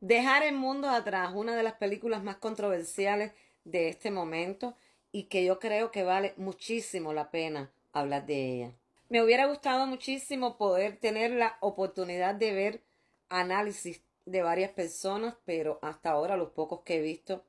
Dejar el mundo atrás, una de las películas más controversiales de este momento y que yo creo que vale muchísimo la pena hablar de ella. Me hubiera gustado muchísimo poder tener la oportunidad de ver análisis de varias personas, pero hasta ahora los pocos que he visto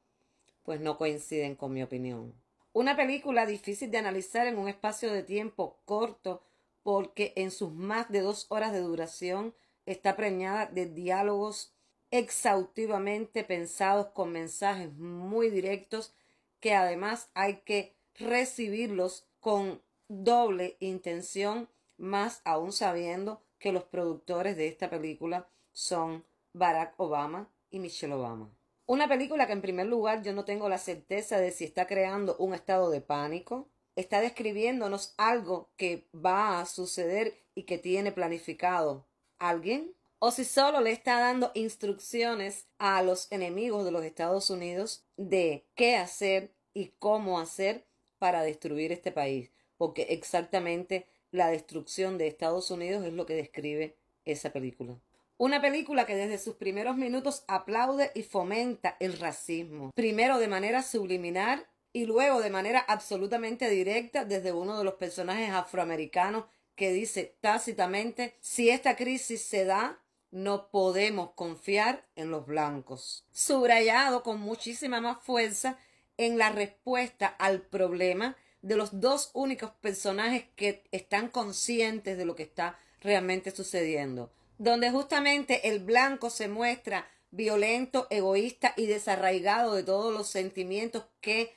pues no coinciden con mi opinión. Una película difícil de analizar en un espacio de tiempo corto porque en sus más de dos horas de duración está preñada de diálogos exhaustivamente pensados con mensajes muy directos que además hay que recibirlos con doble intención, más aún sabiendo que los productores de esta película son Barack Obama y Michelle Obama. Una película que en primer lugar yo no tengo la certeza de si está creando un estado de pánico, está describiéndonos algo que va a suceder y que tiene planificado alguien, o si solo le está dando instrucciones a los enemigos de los Estados Unidos de qué hacer y cómo hacer para destruir este país, porque exactamente la destrucción de Estados Unidos es lo que describe esa película. Una película que desde sus primeros minutos aplaude y fomenta el racismo, primero de manera subliminal y luego de manera absolutamente directa desde uno de los personajes afroamericanos que dice tácitamente, si esta crisis se da, no podemos confiar en los blancos. Subrayado con muchísima más fuerza en la respuesta al problema de los dos únicos personajes que están conscientes de lo que está realmente sucediendo donde justamente el blanco se muestra violento, egoísta y desarraigado de todos los sentimientos que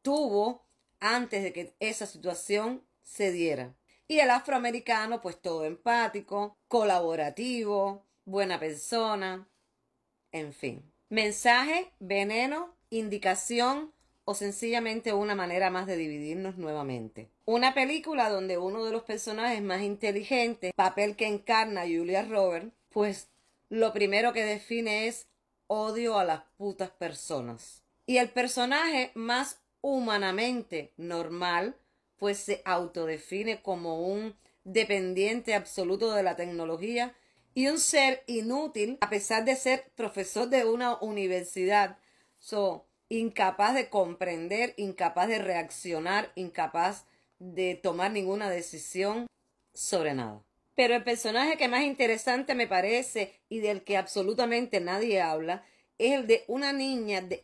tuvo antes de que esa situación se diera. Y el afroamericano, pues todo empático, colaborativo, buena persona, en fin. Mensaje, veneno, indicación, o sencillamente una manera más de dividirnos nuevamente. Una película donde uno de los personajes más inteligentes, papel que encarna Julia Roberts, pues lo primero que define es odio a las putas personas. Y el personaje más humanamente normal, pues se autodefine como un dependiente absoluto de la tecnología y un ser inútil a pesar de ser profesor de una universidad. So, incapaz de comprender, incapaz de reaccionar, incapaz de tomar ninguna decisión sobre nada. Pero el personaje que más interesante me parece y del que absolutamente nadie habla es el de una niña de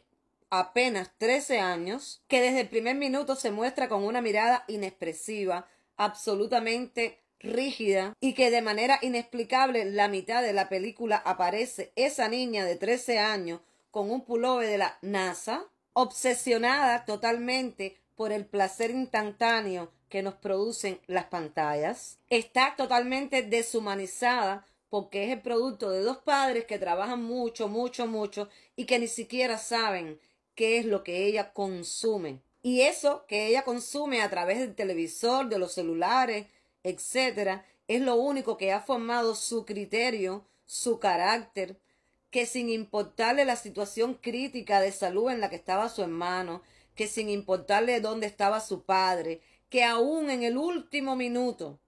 apenas 13 años que desde el primer minuto se muestra con una mirada inexpresiva, absolutamente rígida y que de manera inexplicable la mitad de la película aparece esa niña de 13 años con un pullover de la NASA, obsesionada totalmente por el placer instantáneo que nos producen las pantallas. Está totalmente deshumanizada porque es el producto de dos padres que trabajan mucho, mucho, mucho y que ni siquiera saben qué es lo que ella consume. Y eso que ella consume a través del televisor, de los celulares, etcétera, es lo único que ha formado su criterio, su carácter, que sin importarle la situación crítica de salud en la que estaba su hermano, que sin importarle dónde estaba su padre, que aún en el último minuto,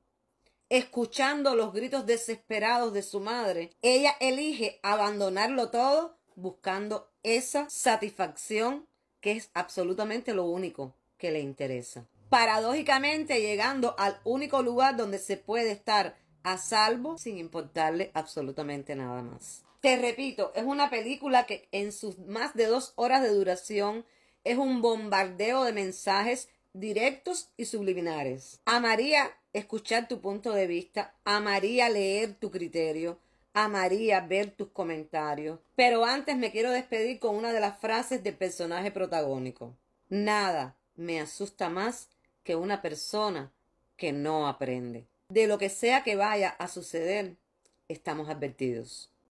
escuchando los gritos desesperados de su madre, ella elige abandonarlo todo buscando esa satisfacción que es absolutamente lo único que le interesa. Paradójicamente llegando al único lugar donde se puede estar a salvo sin importarle absolutamente nada más. Te repito, es una película que en sus más de dos horas de duración es un bombardeo de mensajes directos y subliminares. Amaría escuchar tu punto de vista, amaría leer tu criterio, amaría ver tus comentarios. Pero antes me quiero despedir con una de las frases del personaje protagónico. Nada me asusta más que una persona que no aprende. De lo que sea que vaya a suceder, estamos advertidos.